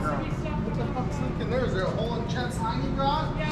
What the fuck is the there? Is there a hole in Chet's lining rod?